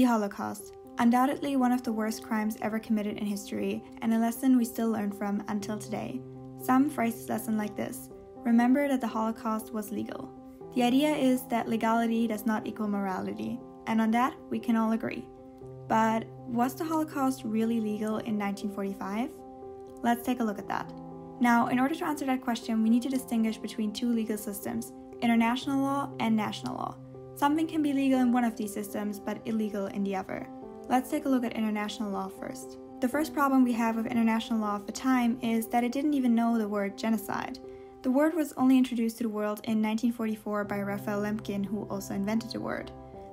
The Holocaust. Undoubtedly one of the worst crimes ever committed in history, and a lesson we still learn from until today. Some phrase lesson like this Remember that the Holocaust was legal. The idea is that legality does not equal morality, and on that we can all agree. But was the Holocaust really legal in 1945? Let's take a look at that. Now, in order to answer that question, we need to distinguish between two legal systems international law and national law. Something can be legal in one of these systems but illegal in the other. Let's take a look at international law first. The first problem we have with international law of the time is that it didn't even know the word genocide. The word was only introduced to the world in 1944 by Raphael Lemkin, who also invented the word.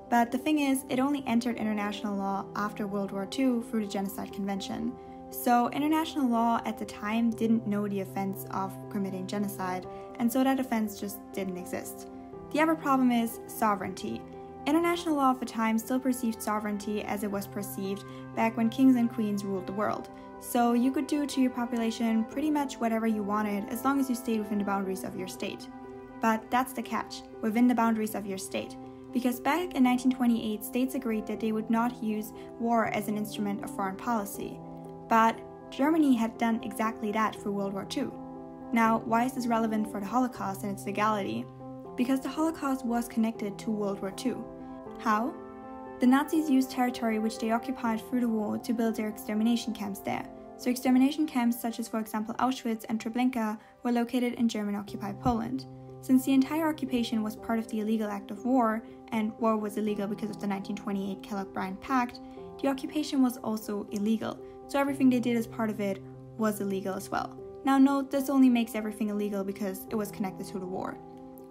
But the thing is, it only entered international law after World War II through the Genocide Convention. So, international law at the time didn't know the offense of committing genocide, and so that offense just didn't exist. The other problem is sovereignty. International law of the time still perceived sovereignty as it was perceived back when kings and queens ruled the world. So you could do to your population pretty much whatever you wanted as long as you stayed within the boundaries of your state. But that's the catch within the boundaries of your state. Because back in 1928, states agreed that they would not use war as an instrument of foreign policy. But Germany had done exactly that for World War II. Now, why is this relevant for the Holocaust and its legality? Because the Holocaust was connected to World War II. How? The Nazis used territory which they occupied through the war to build their extermination camps there. So, extermination camps such as, for example, Auschwitz and Treblinka were located in German occupied Poland. Since the entire occupation was part of the illegal act of war, and war was illegal because of the 1928 Kellogg Briand Pact, the occupation was also illegal, so everything they did as part of it was illegal as well. Now, note this only makes everything illegal because it was connected to the war.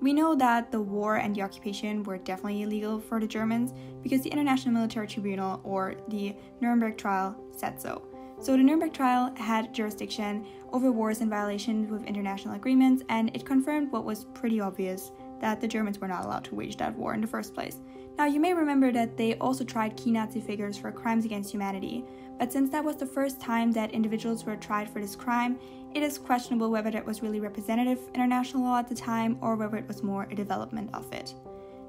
We know that the war and the occupation were definitely illegal for the Germans because the International Military Tribunal, or the Nuremberg trial, said so. So the Nuremberg trial had jurisdiction over wars in violation with international agreements, and it confirmed what was pretty obvious that the Germans were not allowed to wage that war in the first place. Now, you may remember that they also tried key Nazi figures for crimes against humanity, but since that was the first time that individuals were tried for this crime, it is questionable whether that was really representative international law at the time or whether it was more a development of it.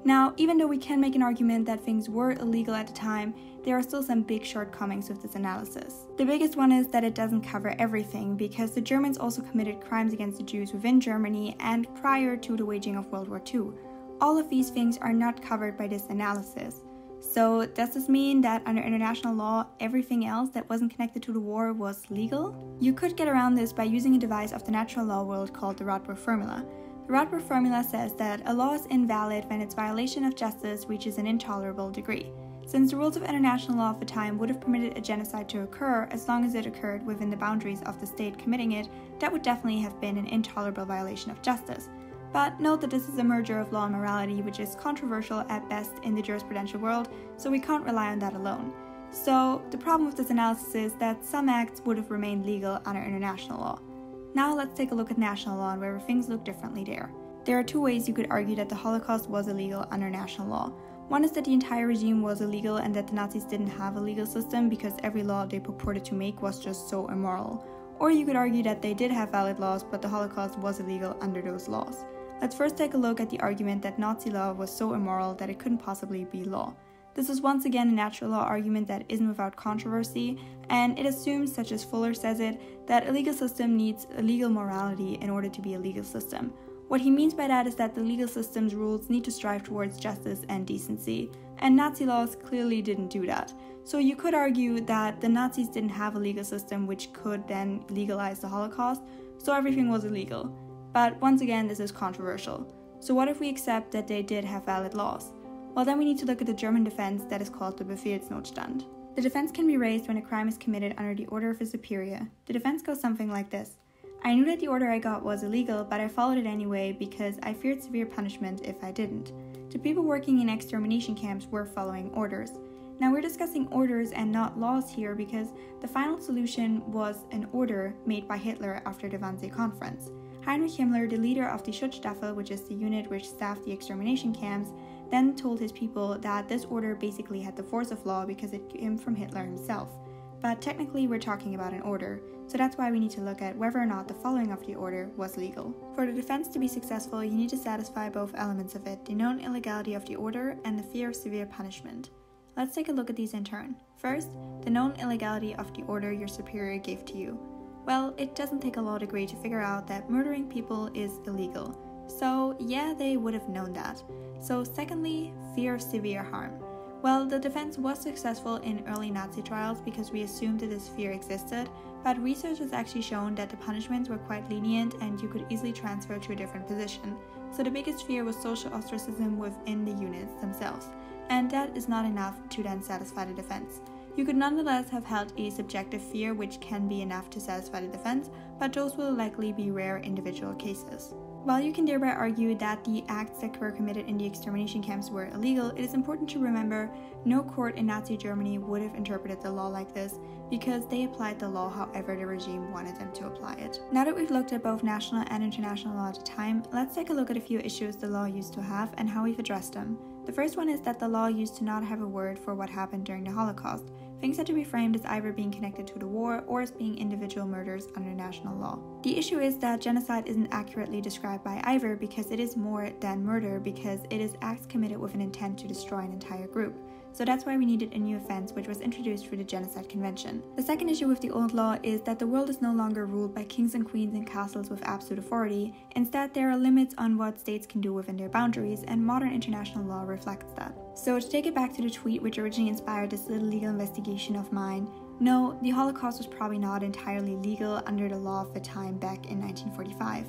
Now, even though we can make an argument that things were illegal at the time, there are still some big shortcomings with this analysis. The biggest one is that it doesn't cover everything because the Germans also committed crimes against the Jews within Germany and prior to the waging of World War II. All of these things are not covered by this analysis. So, does this mean that under international law, everything else that wasn't connected to the war was legal? You could get around this by using a device of the natural law world called the Radbruch formula. The Radbruch formula says that a law is invalid when its violation of justice reaches an intolerable degree. Since the rules of international law of the time would have permitted a genocide to occur as long as it occurred within the boundaries of the state committing it, that would definitely have been an intolerable violation of justice. But note that this is a merger of law and morality, which is controversial at best in the jurisprudential world, so we can't rely on that alone. So, the problem with this analysis is that some acts would have remained legal under international law. Now, let's take a look at national law and where things look differently there. There are two ways you could argue that the Holocaust was illegal under national law. One is that the entire regime was illegal and that the Nazis didn't have a legal system because every law they purported to make was just so immoral. Or you could argue that they did have valid laws, but the Holocaust was illegal under those laws. Let's first take a look at the argument that Nazi law was so immoral that it couldn't possibly be law. This is once again a natural law argument that isn't without controversy, and it assumes, such as Fuller says it, that a legal system needs a legal morality in order to be a legal system. What he means by that is that the legal system's rules need to strive towards justice and decency, and Nazi laws clearly didn't do that. So you could argue that the Nazis didn't have a legal system which could then legalize the Holocaust, so everything was illegal. But once again, this is controversial. So, what if we accept that they did have valid laws? Well, then we need to look at the German defense that is called the Befehlsnotstand. The defense can be raised when a crime is committed under the order of a superior. The defense goes something like this I knew that the order I got was illegal, but I followed it anyway because I feared severe punishment if I didn't. The people working in extermination camps were following orders. Now, we're discussing orders and not laws here because the final solution was an order made by Hitler after the Wannsee Conference. Heinrich Himmler, the leader of the Schutzstaffel, which is the unit which staffed the extermination camps, then told his people that this order basically had the force of law because it came from Hitler himself. But technically, we're talking about an order, so that's why we need to look at whether or not the following of the order was legal. For the defense to be successful, you need to satisfy both elements of it the known illegality of the order and the fear of severe punishment. Let's take a look at these in turn. First, the known illegality of the order your superior gave to you. Well, it doesn't take a law degree to figure out that murdering people is illegal. So, yeah, they would have known that. So, secondly, fear of severe harm. Well, the defense was successful in early Nazi trials because we assumed that this fear existed, but research has actually shown that the punishments were quite lenient and you could easily transfer to a different position. So the biggest fear was social ostracism within the units themselves, and that is not enough to then satisfy the defense. You could nonetheless have held a subjective fear which can be enough to satisfy the defense, but those will likely be rare individual cases. While you can thereby argue that the acts that were committed in the extermination camps were illegal, it is important to remember no court in Nazi Germany would have interpreted the law like this because they applied the law however the regime wanted them to apply it. Now that we've looked at both national and international law at the time, let's take a look at a few issues the law used to have and how we've addressed them. The first one is that the law used to not have a word for what happened during the Holocaust. Things had to be framed as either being connected to the war or as being individual murders under national law. The issue is that genocide isn't accurately described by either because it is more than murder because it is acts committed with an intent to destroy an entire group. So that's why we needed a new offense which was introduced through the Genocide Convention. The second issue with the old law is that the world is no longer ruled by kings and queens and castles with absolute authority. Instead, there are limits on what states can do within their boundaries, and modern international law reflects that. So, to take it back to the tweet which originally inspired this little legal investigation of mine, no, the Holocaust was probably not entirely legal under the law of the time back in 1945.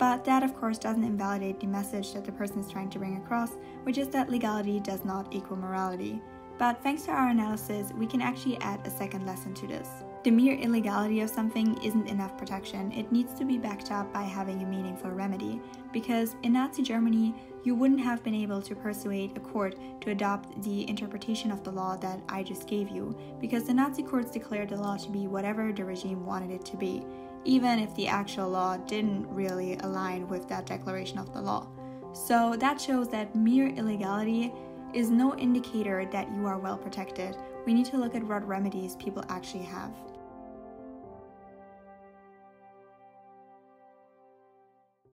But that, of course, doesn't invalidate the message that the person is trying to bring across, which is that legality does not equal morality. But thanks to our analysis, we can actually add a second lesson to this. The mere illegality of something isn't enough protection, it needs to be backed up by having a meaningful remedy. Because in Nazi Germany, you wouldn't have been able to persuade a court to adopt the interpretation of the law that I just gave you, because the Nazi courts declared the law to be whatever the regime wanted it to be even if the actual law didn't really align with that declaration of the law. So that shows that mere illegality is no indicator that you are well protected. We need to look at what remedies people actually have.